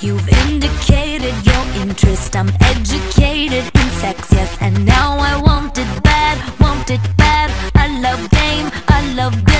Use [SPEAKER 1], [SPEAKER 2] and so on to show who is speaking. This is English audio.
[SPEAKER 1] You've indicated your interest. I'm educated in sex, yes, and now I want it bad, want it bad. I love game, I love game.